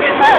Yeah.